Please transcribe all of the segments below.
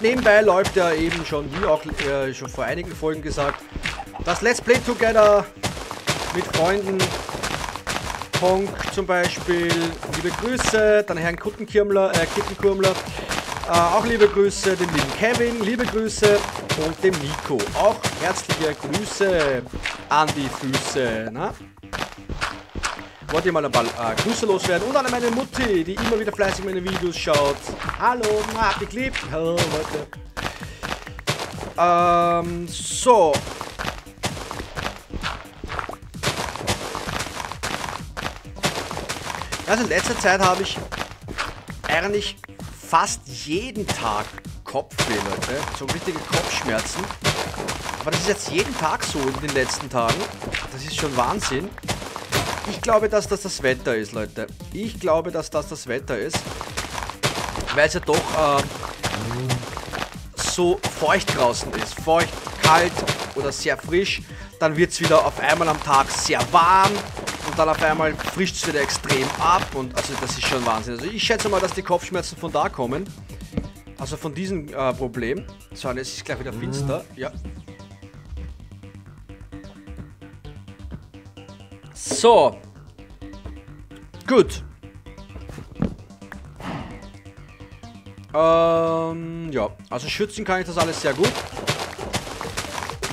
Nebenbei läuft ja eben schon, wie auch äh, schon vor einigen Folgen gesagt, das Let's Play Together mit Freunden. Honk zum Beispiel, liebe Grüße, dann Herrn Kuttenkirmler, äh, Kittenkurmler, äh, auch liebe Grüße, dem lieben Kevin, liebe Grüße und dem Nico. Auch herzliche Grüße an die Füße. Na? Wollte ich mal ein paar äh, Grüße loswerden und an meine Mutti, die immer wieder fleißig meine Videos schaut. Hallo, hab dich lieb. Hallo, Leute. Ähm, so. Also in letzter Zeit habe ich eigentlich fast jeden Tag Kopfweh, Leute. So richtige Kopfschmerzen. Aber das ist jetzt jeden Tag so in den letzten Tagen. Das ist schon Wahnsinn. Ich glaube, dass das das Wetter ist, Leute. Ich glaube, dass das das Wetter ist. Weil es ja doch äh, so feucht draußen ist. Feucht, kalt oder sehr frisch. Dann wird es wieder auf einmal am Tag sehr warm. Und dann auf einmal frischt es wieder extrem ab. Und also das ist schon Wahnsinn. Also ich schätze mal, dass die Kopfschmerzen von da kommen. Also von diesem äh, Problem. So, jetzt ist es gleich wieder finster. Ja. So. Gut. Ähm, ja, also schützen kann ich das alles sehr gut.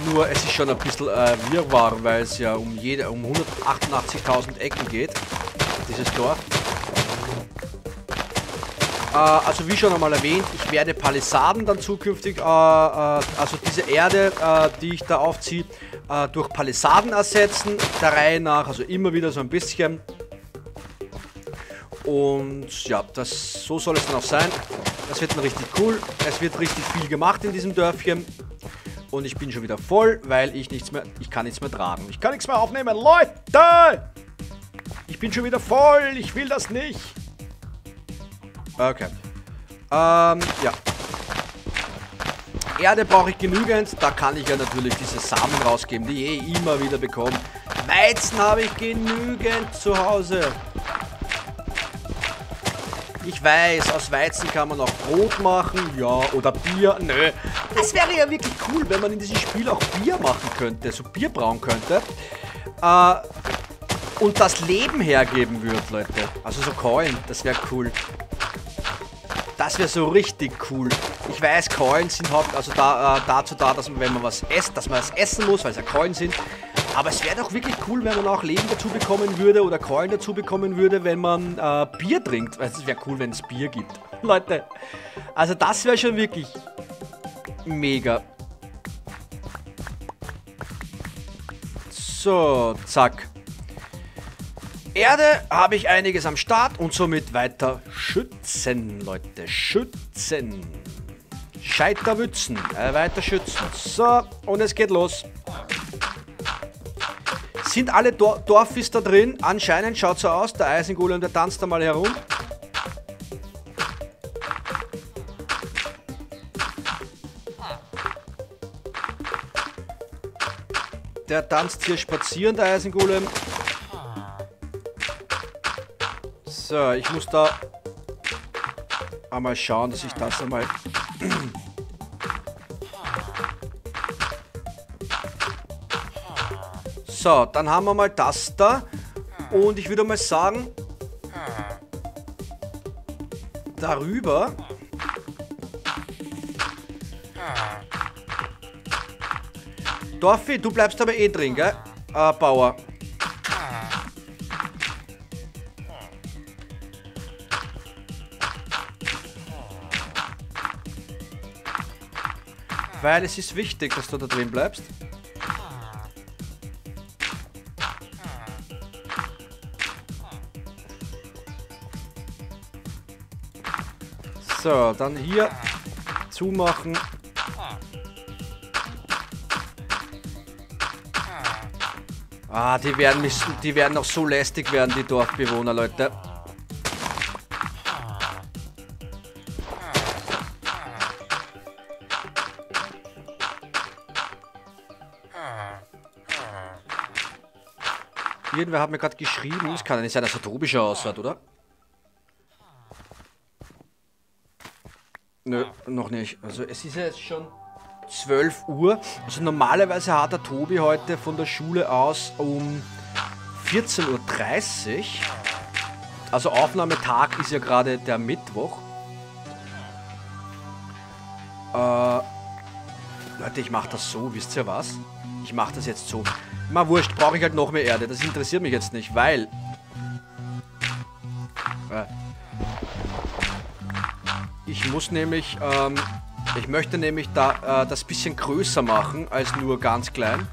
Nur es ist schon ein bisschen äh, Wirrwarr, weil es ja um jede um 188.000 Ecken geht. Dieses Dorf. Äh, also wie schon einmal erwähnt, ich werde Palisaden dann zukünftig, äh, äh, also diese Erde, äh, die ich da aufziehe, äh, durch Palisaden ersetzen. Der Reihe nach, also immer wieder so ein bisschen. Und ja, das, so soll es dann auch sein. Das wird dann richtig cool. Es wird richtig viel gemacht in diesem Dörfchen. Und ich bin schon wieder voll, weil ich nichts mehr, ich kann nichts mehr tragen. Ich kann nichts mehr aufnehmen. Leute! Ich bin schon wieder voll. Ich will das nicht. Okay. Ähm, ja. Erde brauche ich genügend. Da kann ich ja natürlich diese Samen rausgeben, die ich eh immer wieder bekomme. Weizen habe ich genügend zu Hause. Ich weiß, aus Weizen kann man auch Brot machen, ja, oder Bier. Nö, das wäre ja wirklich cool, wenn man in diesem Spiel auch Bier machen könnte, so Bier brauen könnte. Äh, und das Leben hergeben würde, Leute. Also so Coin, das wäre cool. Das wäre so richtig cool. Ich weiß, Coins sind haupt, also da, äh, dazu da, dass man, wenn man was esst, dass man es essen muss, weil es ja Coins sind. Aber es wäre doch wirklich cool, wenn man auch Leben dazu bekommen würde oder Coin dazu bekommen würde, wenn man äh, Bier trinkt. Weil es wäre cool, wenn es Bier gibt. Leute, also das wäre schon wirklich mega. So, zack. Erde habe ich einiges am Start und somit weiter schützen, Leute. Schützen. Scheiterwützen. Äh, weiter schützen. So, und es geht los. Sind alle Dor Dorfis da drin? Anscheinend schaut so aus. Der Eisengolem, der tanzt da mal herum. Der tanzt hier spazieren, der Eisengolem. So, ich muss da einmal schauen, dass ich das einmal... So, dann haben wir mal das da. Und ich würde mal sagen... Darüber... Dorfi, du bleibst aber eh drin, gell? Äh, Bauer. Weil es ist wichtig, dass du da drin bleibst. So, dann hier zumachen. Ah, die werden, mich, die werden noch so lästig werden, die Dorfbewohner, Leute. Irgendwer hat mir gerade geschrieben, es kann ja nicht sein, dass er tropischer ausschaut, oder? Nö, noch nicht. Also es ist ja jetzt schon 12 Uhr. Also normalerweise hat der Tobi heute von der Schule aus um 14.30 Uhr. Also Aufnahmetag ist ja gerade der Mittwoch. Äh, Leute, ich mache das so, wisst ihr was? Ich mache das jetzt so. Mal wurscht, brauche ich halt noch mehr Erde. Das interessiert mich jetzt nicht, weil... Äh, ich muss nämlich... Ähm, ich möchte nämlich da äh, das bisschen größer machen, als nur ganz klein.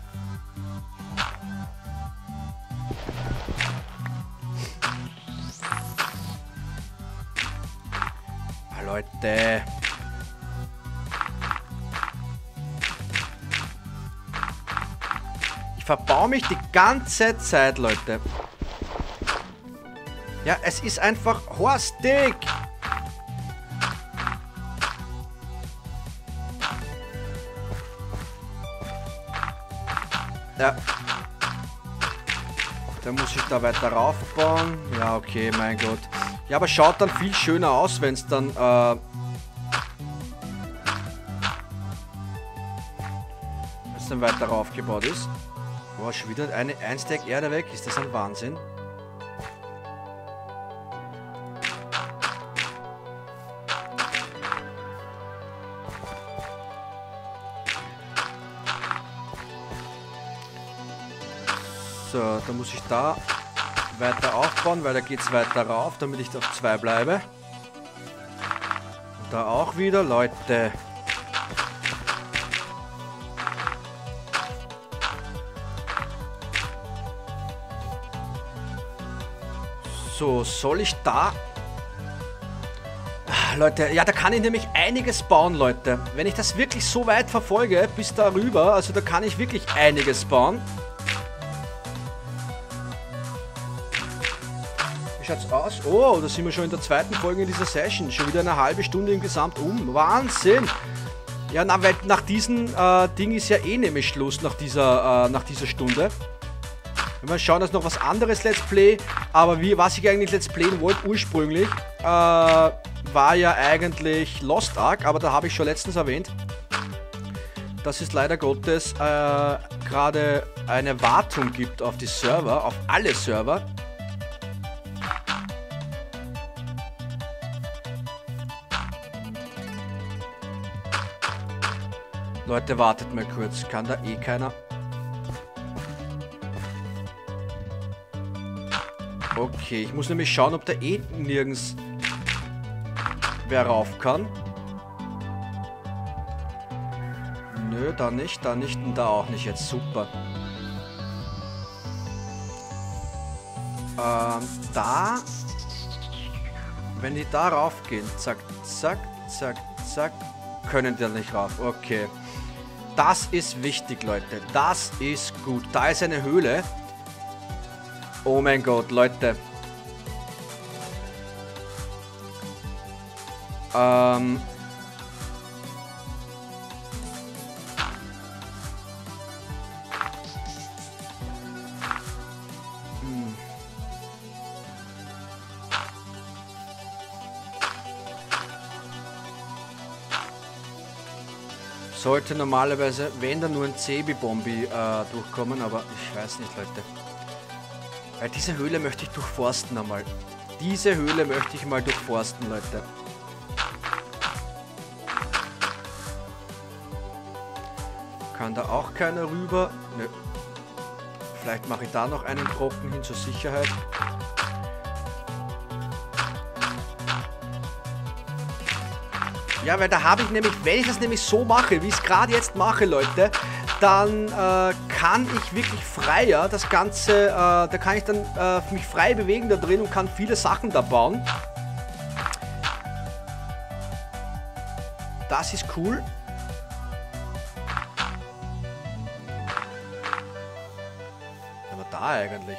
Ich verbau mich die ganze Zeit, Leute. Ja, es ist einfach horstig. Ja. Dann muss ich da weiter raufbauen. Ja, okay, mein Gott. Ja, aber schaut dann viel schöner aus, wenn es dann... Äh, dann weiter raufgebaut ist. Boah, schon wieder eine, ein Stack Erde weg. Ist das ein Wahnsinn? So, dann muss ich da weiter aufbauen, weil da geht es weiter rauf, damit ich auf 2 bleibe. Und da auch wieder, Leute. So, soll ich da... Ah, Leute, ja, da kann ich nämlich einiges bauen, Leute. Wenn ich das wirklich so weit verfolge, bis darüber, also da kann ich wirklich einiges bauen. Wie schaut's aus? Oh, da sind wir schon in der zweiten Folge in dieser Session. Schon wieder eine halbe Stunde im Gesamt um. Wahnsinn! Ja, na, weil nach diesem äh, Ding ist ja eh nämlich Schluss, nach dieser, äh, nach dieser Stunde. Wir schauen, dass noch was anderes Let's Play. Aber wie, was ich eigentlich Let's Playen wollte ursprünglich, äh, war ja eigentlich Lost Ark. Aber da habe ich schon letztens erwähnt, dass es leider Gottes äh, gerade eine Wartung gibt auf die Server, auf alle Server. Leute, wartet mal kurz. Kann da eh keiner... Okay, ich muss nämlich schauen, ob da eh nirgends wer rauf kann. Nö, da nicht, da nicht und da auch nicht. Jetzt super. Ähm, da... Wenn die da raufgehen, zack, zack, zack, zack, können die da nicht rauf. Okay. Das ist wichtig, Leute. Das ist gut. Da ist eine Höhle. Oh mein Gott, Leute. Ähm. Hm. Sollte normalerweise, wenn da nur ein Cebi-Bombi äh, durchkommen, aber ich weiß nicht, Leute. Weil diese Höhle möchte ich durchforsten einmal. Diese Höhle möchte ich mal durchforsten, Leute. Kann da auch keiner rüber? Nö. Vielleicht mache ich da noch einen Brocken hin zur Sicherheit. Ja, weil da habe ich nämlich, wenn ich das nämlich so mache, wie ich es gerade jetzt mache, Leute, dann äh, kann ich wirklich freier das Ganze, äh, da kann ich dann äh, mich frei bewegen da drin und kann viele Sachen da bauen. Das ist cool. Aber da eigentlich.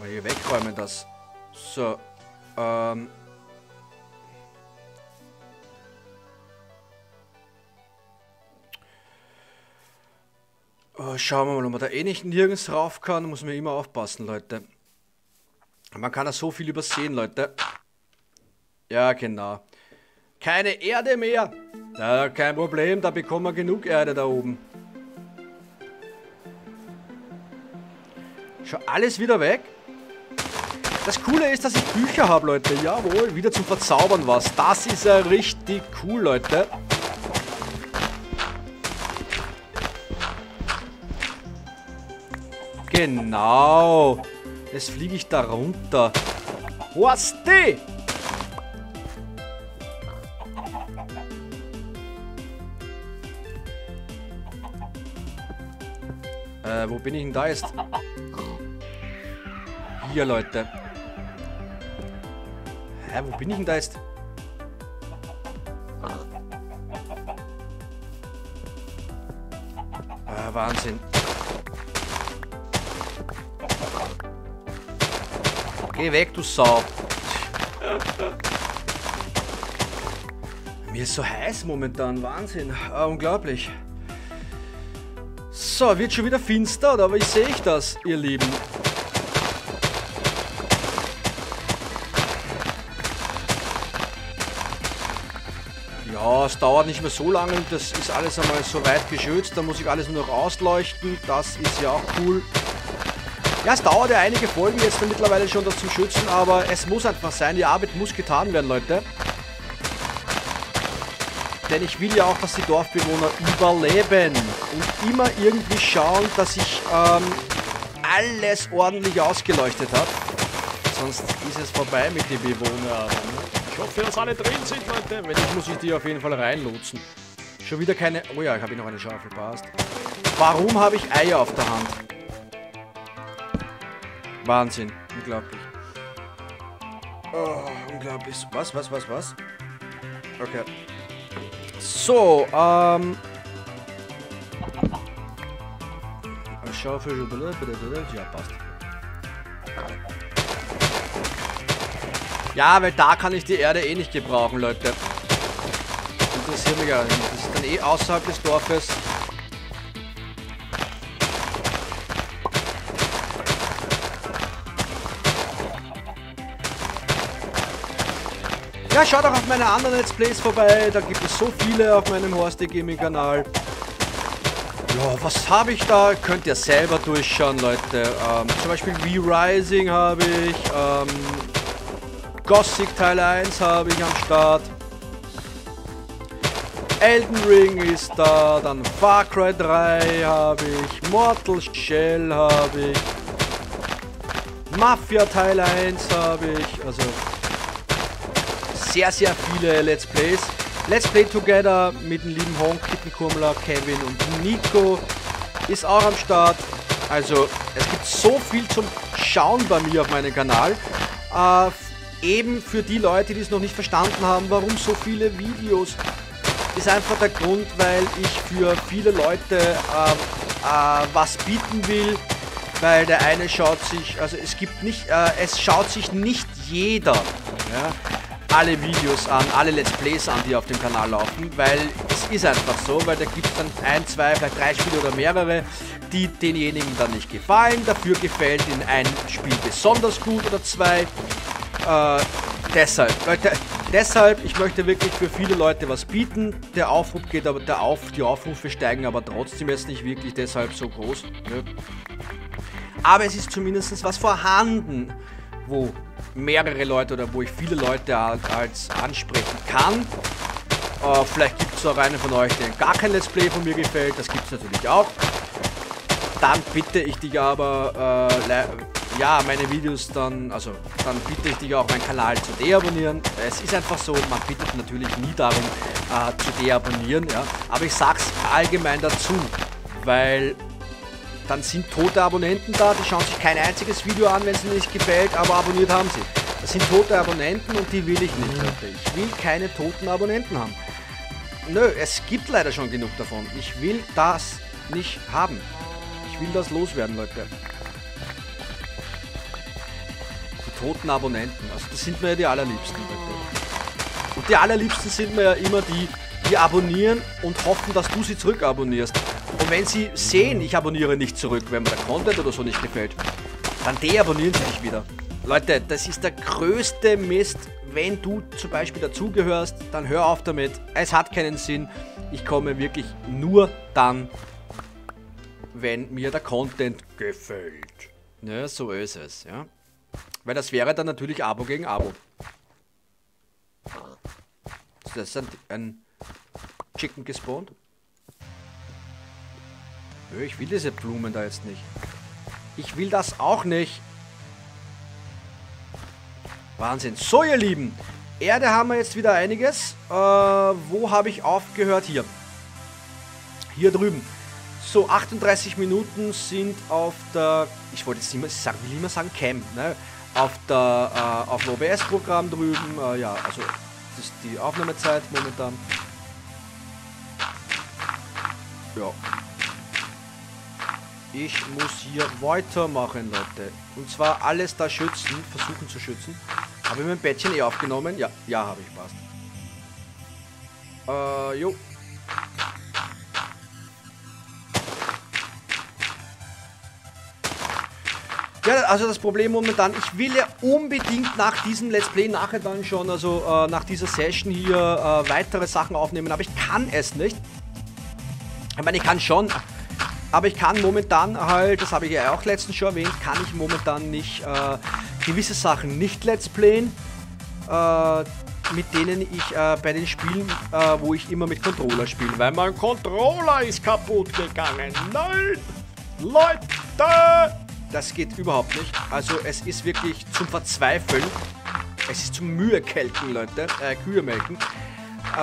Mal hier wegräumen das. So, ähm... schauen wir mal, ob man da eh nicht nirgends rauf kann. Muss man immer aufpassen, Leute. Man kann da so viel übersehen, Leute. Ja, genau. Keine Erde mehr. Ja, kein Problem, da bekommen wir genug Erde da oben. Schon alles wieder weg? Das Coole ist, dass ich Bücher habe, Leute. Jawohl, wieder zum Verzaubern was. Das ist ja richtig cool, Leute. Genau. Jetzt fliege ich da runter. Horsti! Äh, wo bin ich denn da jetzt? Hier, Leute. Hä, wo bin ich denn da jetzt? Ah, Wahnsinn. Geh weg, du Sau. Mir ist so heiß momentan. Wahnsinn. Ah, unglaublich. So, wird schon wieder finster, oder wie sehe ich das, ihr Lieben? Ja, es dauert nicht mehr so lange. Das ist alles einmal so weit geschützt. Da muss ich alles nur noch ausleuchten. Das ist ja auch cool. Ja, es dauert ja einige Folgen jetzt mittlerweile schon das zu schützen, aber es muss einfach sein. Die Arbeit muss getan werden, Leute. Denn ich will ja auch, dass die Dorfbewohner überleben und immer irgendwie schauen, dass ich ähm, alles ordentlich ausgeleuchtet habe. Sonst ist es vorbei mit den Bewohnern. Ich hoffe, dass alle drin sind, Leute. Wenn nicht, muss ich die auf jeden Fall reinlotsen. Schon wieder keine... Oh ja, ich habe noch eine Schaufel, passt. Warum habe ich Eier auf der Hand? Wahnsinn. Unglaublich. Oh, unglaublich. Was, was, was, was? Okay. So, ähm... Schaufel, ja, passt. Ja, weil da kann ich die Erde eh nicht gebrauchen, Leute. Interessiert mich gar nicht. Das ist dann eh außerhalb des Dorfes. Ja, schaut auch auf meine anderen Let's Plays vorbei. Da gibt es so viele auf meinem Horste Gaming Kanal. Ja, was habe ich da? Könnt ihr selber durchschauen, Leute. Ähm, zum Beispiel V-Rising habe ich. Ähm, Gothic Teil 1 habe ich am Start. Elden Ring ist da, dann Far Cry 3 habe ich, Mortal Shell habe ich, Mafia Teil 1 habe ich, also sehr, sehr viele Let's Plays. Let's Play Together mit dem lieben Honk, Kittenkurmler, Kevin und Nico ist auch am Start. Also es gibt so viel zum Schauen bei mir auf meinem Kanal. Äh, eben für die Leute, die es noch nicht verstanden haben, warum so viele Videos, ist einfach der Grund, weil ich für viele Leute äh, äh, was bieten will, weil der eine schaut sich, also es gibt nicht, äh, es schaut sich nicht jeder ja, alle Videos an, alle Let's Plays an, die auf dem Kanal laufen, weil es ist einfach so, weil da gibt es dann ein, zwei, vielleicht drei Spiele oder mehrere, die denjenigen dann nicht gefallen, dafür gefällt ihnen ein Spiel besonders gut oder zwei äh, deshalb, Leute, deshalb, ich möchte wirklich für viele Leute was bieten. Der Aufruf geht aber, der Auf, die Aufrufe steigen aber trotzdem jetzt nicht wirklich deshalb so groß. Ne? Aber es ist zumindest was vorhanden, wo mehrere Leute oder wo ich viele Leute als ansprechen kann. Äh, vielleicht gibt es auch einen von euch, der gar kein Let's Play von mir gefällt. Das gibt es natürlich auch. Dann bitte ich dich aber äh, ja, meine Videos dann, also dann bitte ich dich auch, meinen Kanal zu deabonnieren. Es ist einfach so, man bittet natürlich nie darum, äh, zu deabonnieren, ja. Aber ich sag's allgemein dazu, weil dann sind tote Abonnenten da, die schauen sich kein einziges Video an, wenn es ihnen nicht gefällt, aber abonniert haben sie. Das sind tote Abonnenten und die will ich nicht, Leute. Ich will keine toten Abonnenten haben. Nö, es gibt leider schon genug davon. Ich will das nicht haben. Ich will das loswerden, Leute toten Abonnenten. Also das sind mir ja die allerliebsten. Und die allerliebsten sind mir ja immer die, die abonnieren und hoffen, dass du sie zurück abonnierst. Und wenn sie sehen, ich abonniere nicht zurück, wenn mir der Content oder so nicht gefällt, dann deabonnieren sie dich wieder. Leute, das ist der größte Mist. Wenn du zum Beispiel dazugehörst, dann hör auf damit. Es hat keinen Sinn. Ich komme wirklich nur dann, wenn mir der Content gefällt. Ja, so ist es, ja. Weil das wäre dann natürlich Abo gegen Abo. Das ist ein, ein Chicken gespawnt. Ich will diese Blumen da jetzt nicht. Ich will das auch nicht. Wahnsinn. So, ihr Lieben. Erde haben wir jetzt wieder einiges. Äh, wo habe ich aufgehört? Hier. Hier drüben. So, 38 Minuten sind auf der... Ich wollte jetzt immer sagen, will immer sagen Cam, ne? Auf der, äh, auf dem OBS-Programm drüben. Äh, ja, also, das ist die Aufnahmezeit momentan. Ja. Ich muss hier weitermachen, Leute. Und zwar alles da schützen, versuchen zu schützen. Habe ich mein Bettchen eh aufgenommen? Ja, ja, habe ich, passt. Äh, jo. Ja, also das Problem momentan, ich will ja unbedingt nach diesem Let's Play nachher dann schon, also äh, nach dieser Session hier äh, weitere Sachen aufnehmen, aber ich kann es nicht. Ich meine, ich kann schon, aber ich kann momentan halt, das habe ich ja auch letztens schon erwähnt, kann ich momentan nicht äh, gewisse Sachen nicht Let's Playen, äh, mit denen ich äh, bei den Spielen, äh, wo ich immer mit Controller spiele, weil mein Controller ist kaputt gegangen. Nein! Leute! Das geht überhaupt nicht. Also es ist wirklich zum Verzweifeln. Es ist zum Mühekelken, Leute. Äh, Kühe melken. Äh,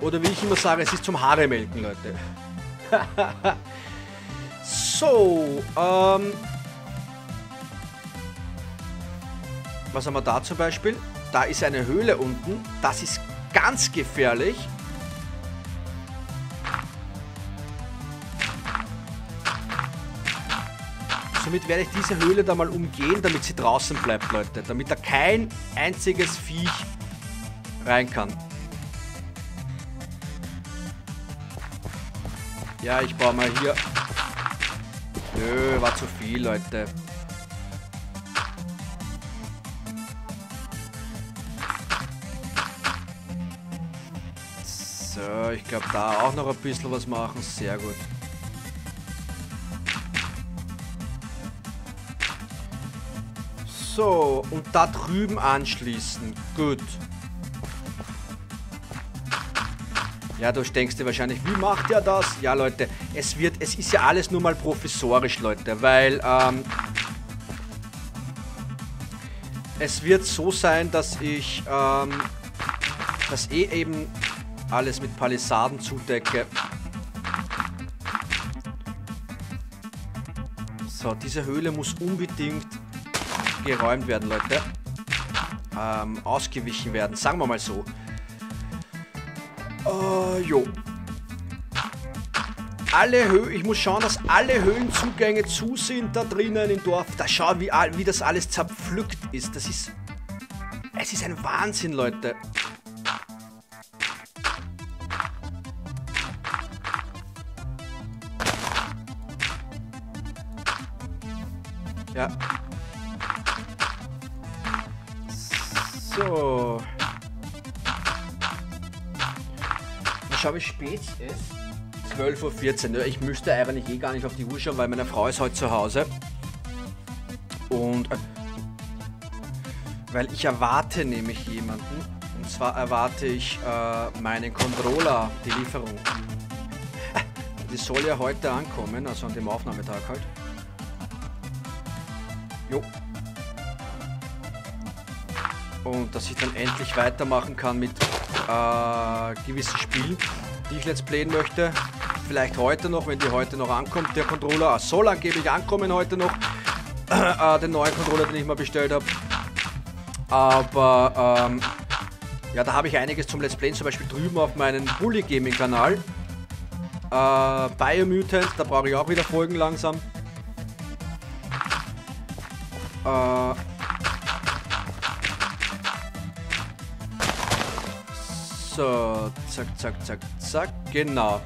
oder wie ich immer sage, es ist zum Haare melken, Leute. so, ähm... Was haben wir da zum Beispiel? Da ist eine Höhle unten. Das ist ganz gefährlich. Somit werde ich diese Höhle da mal umgehen, damit sie draußen bleibt, Leute. Damit da kein einziges Viech rein kann. Ja, ich baue mal hier... Nö, war zu viel, Leute. So, ich glaube da auch noch ein bisschen was machen. Sehr gut. So, und da drüben anschließen. Gut. Ja, du denkst dir wahrscheinlich, wie macht er das? Ja, Leute, es wird, es ist ja alles nur mal professorisch, Leute, weil, ähm, es wird so sein, dass ich, ähm, das eh eben alles mit Palisaden zudecke. So, diese Höhle muss unbedingt geräumt werden, Leute. Ähm, ausgewichen werden, sagen wir mal so. Uh, jo. Alle Hö ich muss schauen, dass alle Höhlenzugänge zu sind da drinnen im Dorf. Da schau, wie, wie das alles zerpflückt ist. Das ist... Es ist ein Wahnsinn, Leute. Schau, wie spät ist. 12.14 Uhr. Ich müsste eigentlich eh gar nicht auf die Uhr schauen, weil meine Frau ist heute zu Hause. Und äh, weil ich erwarte nämlich jemanden. Und zwar erwarte ich äh, meinen Controller, die Lieferung. Die soll ja heute ankommen, also an dem Aufnahmetag halt. Jo. Und dass ich dann endlich weitermachen kann mit äh, gewissen Spielen, die ich let's playen möchte. Vielleicht heute noch, wenn die heute noch ankommt, der Controller. Soll angeblich ankommen heute noch. Äh, den neuen Controller, den ich mal bestellt habe. Aber ähm, ja, da habe ich einiges zum Let's Playen, zum Beispiel drüben auf meinem Bully Gaming Kanal. Äh, Biomutant, da brauche ich auch wieder Folgen langsam. Äh, So, zack, zack, zack, zack. Genau.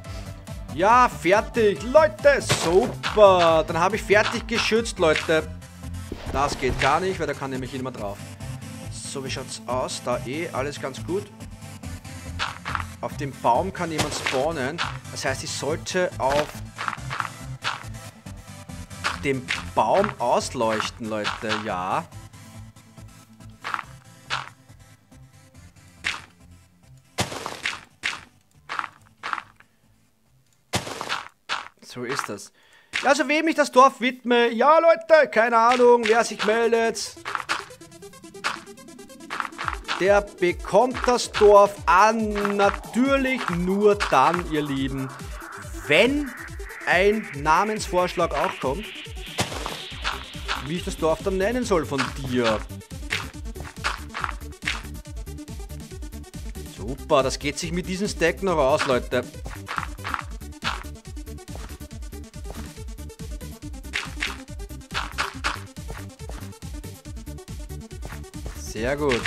Ja, fertig. Leute, super. Dann habe ich fertig geschützt, Leute. Das geht gar nicht, weil da kann nämlich jemand drauf. So, wie schaut's aus? Da eh, alles ganz gut. Auf dem Baum kann jemand spawnen. Das heißt, ich sollte auf dem Baum ausleuchten, Leute. Ja. So ist das. Also wem ich das Dorf widme, ja Leute, keine Ahnung, wer sich meldet, der bekommt das Dorf an. Natürlich nur dann, ihr Lieben, wenn ein Namensvorschlag auch kommt, wie ich das Dorf dann nennen soll von dir. Super, das geht sich mit diesem Stack noch aus, Leute. Sehr gut.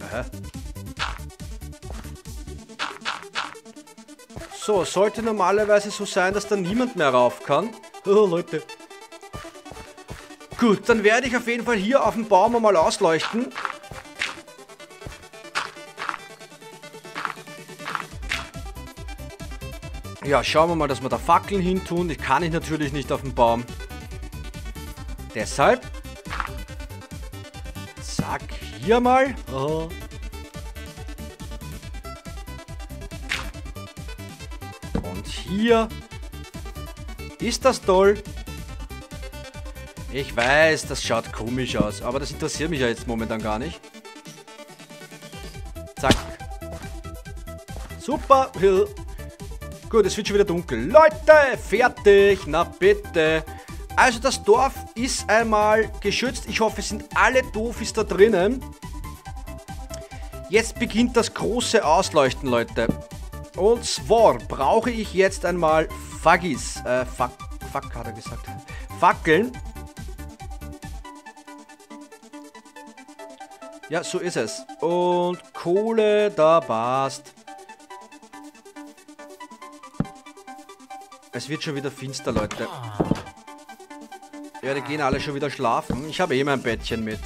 Aha. So, sollte normalerweise so sein, dass da niemand mehr rauf kann. Oh, Leute. Gut, dann werde ich auf jeden Fall hier auf dem Baum einmal ausleuchten. Ja, schauen wir mal, dass wir da Fackeln hin tun. Die kann ich natürlich nicht auf dem Baum. Deshalb. Zack, hier mal. Oh. Und hier. Ist das toll? Ich weiß, das schaut komisch aus, aber das interessiert mich ja jetzt momentan gar nicht. Zack. Super. Gut, es wird schon wieder dunkel. Leute, fertig. Na bitte. Also das Dorf ist einmal geschützt. Ich hoffe, es sind alle Dofis da drinnen. Jetzt beginnt das große Ausleuchten, Leute. Und zwar brauche ich jetzt einmal Fagis. Äh, fuck, fuck hat er gesagt. Fackeln. Ja, so ist es. Und Kohle, da passt. Es wird schon wieder finster, Leute. Ja, die gehen alle schon wieder schlafen. Ich habe eh mein Bettchen mit.